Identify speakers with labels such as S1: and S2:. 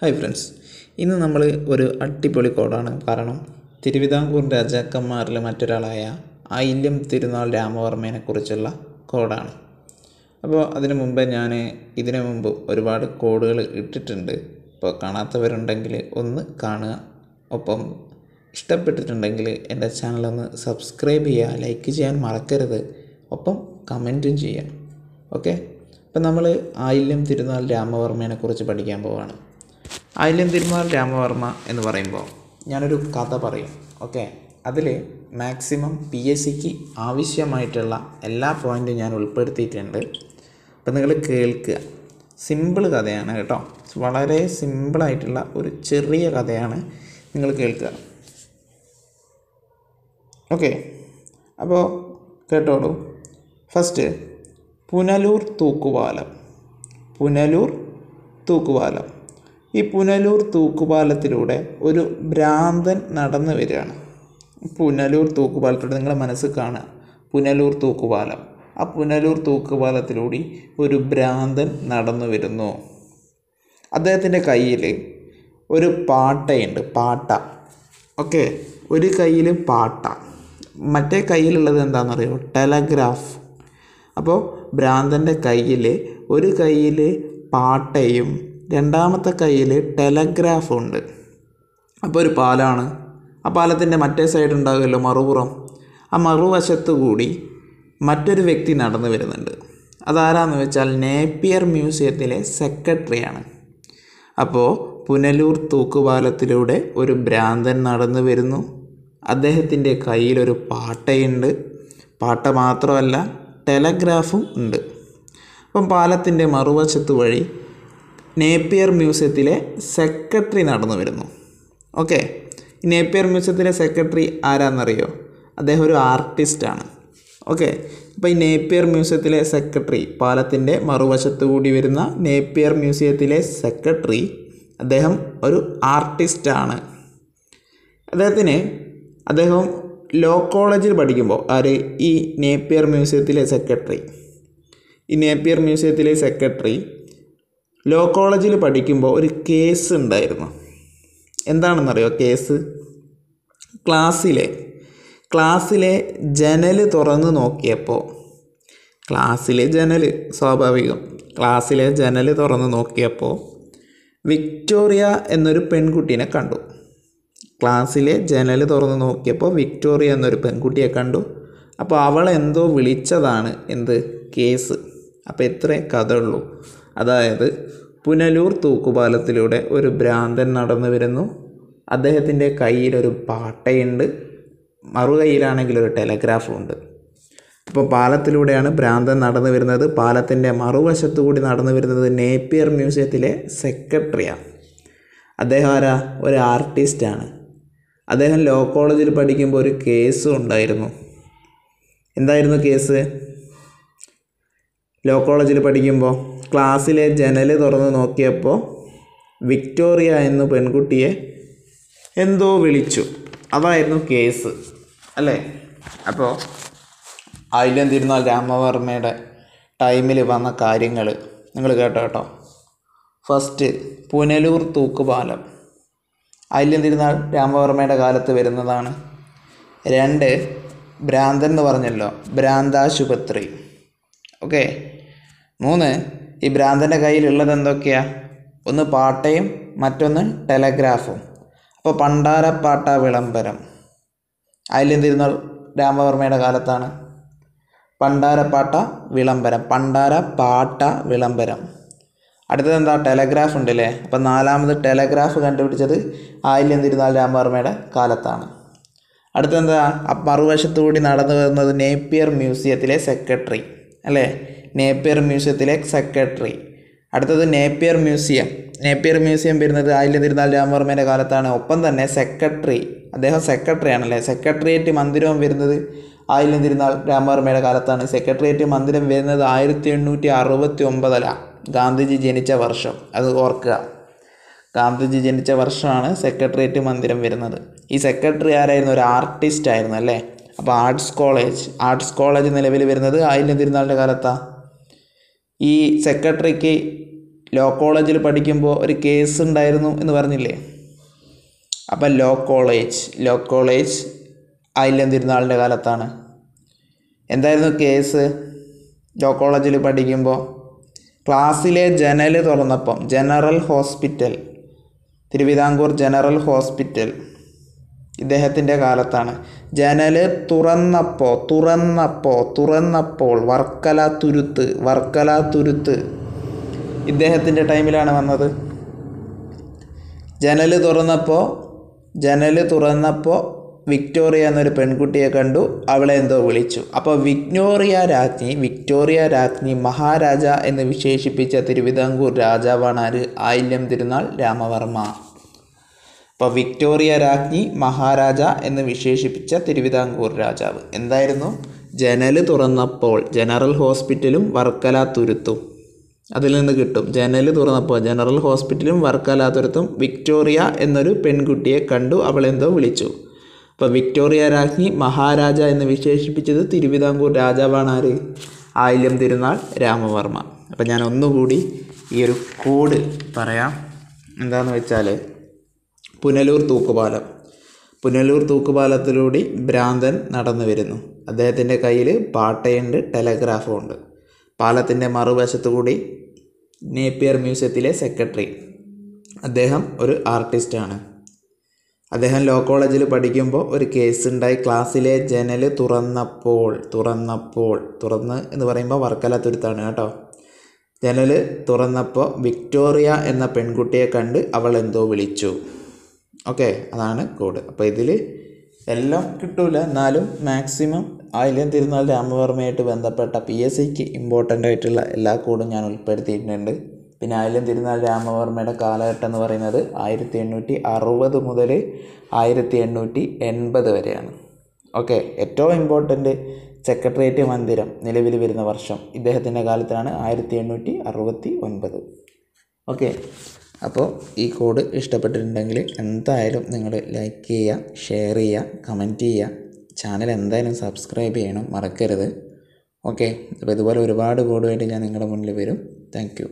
S1: Hi friends ഇന്ന് നമ്മൾ ഒരു അടിപൊളി കോഡാണ്. കാരണം തിരുവിതാംകൂർ രാജാക്കന്മാരിൽ മറ്റൊരാളായ ഐല്യം തിരുനാൾ രാമവർമ്മേനെ കുറിച്ചുള്ള കോഡാണ്. അപ്പോൾ അതിനു മുമ്പ് ഞാൻ ഇതിനു മുമ്പ് ഒരുപാട് കോഡുകൾ ഇട്ടിട്ടുണ്ട്. അപ്പോൾ കാണാത്തവരുണ്ടെങ്കിൽ ഒന്ന് കാണുക. ഒപ്പം ഇഷ്ടപ്പെട്ടിട്ടുണ്ടെങ്കിൽ എന്റെ ചാനലൊന്ന് സബ്സ്ക്രൈബ് ചെയ്യുക ലൈക്ക് ചെയ്യാൻ മറക്കരുത്. ഒപ്പം കമന്റും ചെയ്യാം ഓക്കെ അപ്പം നമ്മൾ ആയില്യം തിരുനാൾ രാമവർമ്മേനെ കുറിച്ച് പഠിക്കാൻ പോവാണ്. ആയില്യം തിരുമാൽ രാമവർമ്മ എന്ന് പറയുമ്പോൾ ഞാനൊരു കഥ പറയും. ഓക്കെ? അതിൽ മാക്സിമം പി എസ് സിക്ക് ആവശ്യമായിട്ടുള്ള എല്ലാ പോയിന്റും ഞാൻ ഉൾപ്പെടുത്തിയിട്ടുണ്ട്. അപ്പം നിങ്ങൾ കേൾക്കുക. സിമ്പിൾ കഥയാണ് കേട്ടോ. വളരെ സിമ്പിളായിട്ടുള്ള ഒരു ചെറിയ കഥയാണ് നിങ്ങൾ കേൾക്കുക. ഓക്കെ? അപ്പോൾ കേട്ടോളൂ. ഫസ്റ്റ് പുനലൂർ തൂക്കുപാലം. പുനലൂർ തൂക്കുപാലം. ഈ പുനലൂർ തൂക്കുപാലത്തിലൂടെ ഒരു ഭ്രാന്തൻ നടന്നു വരികയാണ്. പുനലൂർ തൂക്കുപാലത്തിലൂടെ നിങ്ങളുടെ മനസ്സിൽ കാണുക. പുനലൂർ തൂക്കുപാലം. ആ പുനലൂർ തൂക്കുപാലത്തിലൂടെ ഒരു ഭ്രാന്തൻ നടന്നു വരുന്നു. അദ്ദേഹത്തിന്റെ കയ്യിൽ ഒരു പാട്ടയുണ്ട്. പാട്ട. ഓക്കെ? ഒരു കയ്യിൽ പാട്ട. മറ്റേ കയ്യിലുള്ളത് എന്താണെന്നറിയോ? ടെലഗ്രാഫ്. അപ്പോൾ ഭ്രാന്തന്റെ കയ്യിൽ ഒരു കയ്യിൽ പാട്ടയും രണ്ടാമത്തെ കയ്യിൽ ടെലഗ്രാഫ് ഉണ്ട്. അപ്പോൾ ഒരു പാലാണ്. ആ പാലത്തിന്റെ മറ്റേ സൈഡ് ഉണ്ടാകുമല്ലോ മറുപുറം. ആ മറുവശത്ത് കൂടി മറ്റൊരു വ്യക്തി നടന്നു വരുന്നുണ്ട്. അതാരാന്ന് വെച്ചാൽ നേപ്പിയർ മ്യൂസിയത്തിലെ സെക്രട്ടറിയാണ്. അപ്പോൾ പുനലൂർ തൂക്കുപാലത്തിലൂടെ ഒരു ഭ്രാന്തൻ നടന്നു വരുന്നു. അദ്ദേഹത്തിന്റെ കയ്യിലൊരു പാട്ടയുണ്ട്. പാട്ട മാത്രമല്ല ടെലഗ്രാഫും ഉണ്ട്. അപ്പം പാലത്തിന്റെ മറുവശത്ത് വഴി നേപ്പിയർ മ്യൂസിയത്തിലെ സെക്രട്ടറി നടന്നു വരുന്നു. ഓക്കെ നേപ്പിയർ മ്യൂസിയത്തിലെ സെക്രട്ടറി ആരാന്നറിയോ? അദ്ദേഹം ഒരു ആർട്ടിസ്റ്റാണ് ഓക്കെ അപ്പോൾ ഈ നേപ്പിയർ മ്യൂസിയത്തിലെ സെക്രട്ടറി പാലത്തിന്റെ മറുവശത്ത് കൂടി വരുന്ന നേപ്പിയർ മ്യൂസിയത്തിലെ സെക്രട്ടറി അദ്ദേഹം ഒരു ആർട്ടിസ്റ്റാണ് അദ്ദേഹത്തിന് അദ്ദേഹം ലോ കോളേജിൽ പഠിക്കുമ്പോൾ ആര്? ഈ നേപ്പിയർ മ്യൂസിയത്തിലെ സെക്രട്ടറി ഈ നേപ്പിയർ മ്യൂസിയത്തിലെ സെക്രട്ടറി ലോ കോളേജിൽ പഠിക്കുമ്പോൾ ഒരു കേസ് ഉണ്ടായിരുന്നു. എന്താണെന്നറിയോ കേസ് ക്ലാസ്സിലെ ക്ലാസ്സിലെ ജനൽ തുറന്ന് നോക്കിയപ്പോൾ ക്ലാസ്സിലെ ജനൽ സ്വാഭാവികം ക്ലാസ്സിലെ ജനൽ തുറന്ന് നോക്കിയപ്പോൾ വിക്ടോറിയ എന്നൊരു പെൺകുട്ടീനെ കണ്ടു. ക്ലാസ്സിലെ ജനൽ തുറന്ന് നോക്കിയപ്പോൾ വിക്ടോറിയ എന്നൊരു പെൺകുട്ടിയെ കണ്ടു. അപ്പോൾ അവൾ എന്തോ വിളിച്ചതാണ് എന്ത്? കേസ് അപ്പോൾ ഇത്രേ കഥ ഉള്ളൂ അതായത് പുനലൂർ തൂക്കുപാലത്തിലൂടെ ഒരു ഭ്രാന്തൻ നടന്നു വരുന്നു. അദ്ദേഹത്തിന്റെ കയ്യിലൊരു പാട്ടയുണ്ട്. മറുകൈയിലാണെങ്കിൽ ഒരു ടെലഗ്രാഫും ഉണ്ട്. അപ്പോൾ പാലത്തിലൂടെയാണ് ഭ്രാന്തൻ നടന്നു വരുന്നത്. പാലത്തിന്റെ മറുവശത്തുകൂടി നടന്നു വരുന്നത് നേപ്പിയർ മ്യൂസിയത്തിലെ സെക്രട്ടറിയാണ്. അദ്ദേഹം ആരാ? ഒരു ആർട്ടിസ്റ്റാണ്. അദ്ദേഹം ലോ കോളേജിൽ പഠിക്കുമ്പോൾ ഒരു കേസും ഉണ്ടായിരുന്നു. എന്തായിരുന്നു കേസ്? ലോ കോളേജിൽ പഠിക്കുമ്പോൾ? ക്ലാസ്സിലെ ജനൽ തുറന്ന് നോക്കിയപ്പോൾ വിക്ടോറിയ എന്ന പെൺകുട്ടിയെ എന്തോ വിളിച്ചു. അതായിരുന്നു കേസ്. അല്ലേ? അപ്പോൾ ആയില്യം തിരുനാൾ രാമവർമ്മയുടെ ടൈമിൽ വന്ന കാര്യങ്ങൾ. നിങ്ങൾ കേട്ടോ കേട്ടോ. ഫസ്റ്റ് പുനലൂർ തൂക്കുപാലം. ആയില്യം തിരുനാൾ രാമവർമ്മയുടെ കാലത്ത് വരുന്നതാണ്. രണ്ട് ഭ്രാന്തൻ എന്ന് പറഞ്ഞല്ലോ. ഭ്രാന്താശുപത്രി. ഓക്കെ? മൂന്ന് ഈ ഭ്രാന്തന്റെ കയ്യിലുള്ളത് എന്തൊക്കെയാ? ഒന്ന് പാട്ടയും മറ്റൊന്ന് ടെലഗ്രാഫും. അപ്പോൾ പണ്ടാരപ്പാട്ട വിളംബരം. അതിലെന്തിരുന്ന രാമവർമ്മയുടെ കാലത്താണ്? പണ്ടാരപ്പാട്ട വിളംബരം. പണ്ടാര പാട്ട വിളംബരം. അടുത്തത് എന്താ ടെലഗ്രാഫ് ഉണ്ടല്ലേ? അപ്പം നാലാമത് ടെലഗ്രാഫ് കണ്ടുപിടിച്ചത് ആയില്യം തിരുനാൾ രാമവർമ്മയുടെ കാലത്താണ്. അടുത്തെന്താ? മറുവശത്തുകൂടി നടന്നു വരുന്നത് നേപ്പിയർ മ്യൂസിയത്തിലെ സെക്രട്ടറി. അല്ലേ? നേപ്പിയർ മ്യൂസിയത്തിലെ സെക്രട്ടറി. അടുത്തത് നേപ്പിയർ മ്യൂസിയം. നേപ്പിയർ മ്യൂസിയം വരുന്നത് ആയില്യ തിരുനാൾ രാമവർമ്മേന്റെ കാലത്താണ്. ഒപ്പം തന്നെ സെക്രട്ടറി. അദ്ദേഹം സെക്രട്ടറി ആണല്ലേ സെക്രട്ടേറിയറ്റ് മന്ദിരവും വരുന്നത് ആയില്യം തിരുനാൾ രാമവർമ്മയുടെ കാലത്താണ്. സെക്രട്ടേറിയറ്റ് മന്ദിരം വരുന്നത് ആയിരത്തി എണ്ണൂറ്റി അറുപത്തി ഒമ്പതല ഗാന്ധിജി ജനിച്ച വർഷം. അത് ഓർക്കുക. ഗാന്ധിജി ജനിച്ച വർഷമാണ് സെക്രട്ടേറിയറ്റ് മന്ദിരം വരുന്നത്. ഈ സെക്രട്ടറി ആരായിരുന്നു? ഒരു ആർട്ടിസ്റ്റ് ആയിരുന്നു അല്ലേ? അപ്പോൾ ആർട്സ് കോളേജ്. ആർട്സ് കോളേജ് നിലവിൽ വരുന്നത് ആയില്യം തിരുനാളിന്റെ കാലത്താണ് ഈ സെക്രട്ടറിക്ക് ലോ കോളേജിൽ പഠിക്കുമ്പോൾ ഒരു കേസ് ഉണ്ടായിരുന്നു എന്ന് പറഞ്ഞില്ലേ? അപ്പം law college law college Ayilyam തിരുനാളിന്റെ കാലത്താണ്. എന്തായിരുന്നു കേസ് ലോ കോളേജിൽ പഠിക്കുമ്പോൾ ക്ലാസ്സിലെ ജനൽ തുറന്നപ്പം general hospital Thiruvithamkoor general hospital ഇദ്ദേഹത്തിന്റെ കാലത്താണ്. ജനൽ തുറന്നപ്പോൾ തുറന്നപ്പോൾ തുറന്നപ്പോൾ വർക്കല തുരുത്ത് വർക്കല തുരുത്ത് ഇദ്ദേഹത്തിന്റെ ടൈമിലാണ് വന്നത്. ജനൽ തുറന്നപ്പോൾ ജനൽ തുറന്നപ്പോൾ വിക്ടോറിയ എന്നൊരു പെൺകുട്ടിയെ കണ്ടു. അവളെ എന്തോ വിളിച്ചു. അപ്പോൾ വിക്ടോറിയ രാജ്ഞി വിക്ടോറിയ രാജ്ഞി മഹാരാജ എന്ന് വിശേഷിപ്പിച്ച തിരുവിതാംകൂർ രാജാവാണ് ആര്? ആയില്യം തിരുനാൾ രാമവർമ്മ. അപ്പോൾ വിക്ടോറിയ രാജ്ഞി മഹാരാജ എന്ന് വിശേഷിപ്പിച്ച തിരുവിതാംകൂർ രാജാവ്. എന്തായിരുന്നു? ജനൽ തുറന്നപ്പോൾ ജനറൽ ഹോസ്പിറ്റലും വർക്കല തുരുത്തും. അതിൽ നിന്ന് കിട്ടും. ജനൽ തുറന്നപ്പോൾ ജനറൽ ഹോസ്പിറ്റലും വർക്കല തുരുത്തും വിക്ടോറിയ എന്നൊരു പെൺകുട്ടിയെ കണ്ടു. അവളെന്തോ വിളിച്ചു. അപ്പോൾ വിക്ടോറിയ രാജ്ഞി മഹാരാജ എന്ന് വിശേഷിപ്പിച്ചത് തിരുവിതാംകൂർ രാജാവാണ് ആര്? ആയില്യം തിരുനാൾ രാമവർമ്മ. അപ്പോൾ ഞാൻ ഒന്നുകൂടി ഈ ഒരു കോഡ് പറയാം. എന്താണെന്ന് വെച്ചാൽ പുനലൂർ തൂക്കുപാലം. പുനലൂർ തൂക്കുപാലത്തിലൂടെ ഭ്രാന്തൻ നടന്നു വരുന്നു. അദ്ദേഹത്തിന്റെ കയ്യിൽ പാട്ടയുണ്ട് ടെലഗ്രാഫും ഉണ്ട്. പാലത്തിന്റെ മറുവശത്തു കൂടി നേപ്പിയർ മ്യൂസിയത്തിലെ സെക്രട്ടറി. അദ്ദേഹം ഒരു ആർട്ടിസ്റ്റാണ് അദ്ദേഹം ലോ കോളേജിൽ പഠിക്കുമ്പോൾ ഒരു കേസ് ഉണ്ടായി. ക്ലാസ്സിലെ ജനൽ തുറന്നപ്പോൾ തുറന്നപ്പോൾ തുറന്ന് എന്ന് പറയുമ്പോൾ വർക്കല തുരുത്താണ് കേട്ടോ. ജനൽ തുറന്നപ്പോൾ വിക്ടോറിയ എന്ന പെൺകുട്ടിയെ കണ്ട് അവൾ എന്തോ വിളിച്ചു. ഓക്കെ അതാണ് കോഡ് അപ്പോൾ ഇതിൽ എല്ലാം കിട്ടൂല. എന്നാലും മാക്സിമം ആയില്യം തിരുനാൾ രാമവർമ്മയായിട്ട് ബന്ധപ്പെട്ട പി എസ് സിക്ക് ഇമ്പോർട്ടന്റ് ആയിട്ടുള്ള എല്ലാ കോഡും ഞാൻ ഉൾപ്പെടുത്തിയിട്ടുണ്ട്. പിന്നെ ആയില്യം തിരുനാൾ രാമവർമ്മയുടെ കാലഘട്ടം എന്ന് പറയുന്നത് ആയിരത്തി എണ്ണൂറ്റി അറുപത് മുതൽ ആയിരത്തി എണ്ണൂറ്റി എൺപത് വരെയാണ്. ഓക്കെ ഏറ്റവും ഇമ്പോർട്ടന്റ് സെക്രട്ടേറിയറ്റ് മന്ദിരം നിലവിൽ വരുന്ന വർഷം ഇദ്ദേഹത്തിന്റെ കാലത്താണ് ആയിരത്തി എണ്ണൂറ്റി അറുപത്തി ഒൻപത് ഓക്കെ അപ്പോൾ ഈ കോഡ് ഇഷ്ടപ്പെട്ടിട്ടുണ്ടെങ്കിൽ എന്തായാലും നിങ്ങൾ ലൈക്ക് ചെയ്യുക ഷെയർ ചെയ്യുക കമന്റ് ചെയ്യുക. ചാനൽ എന്തായാലും സബ്സ്ക്രൈബ് ചെയ്യണം മറക്കരുത്. ഓക്കെ അപ്പോൾ ഇതുപോലെ ഒരുപാട് കോഡുമായിട്ട് ഞാൻ നിങ്ങളുടെ മുന്നിൽ വരും. താങ്ക്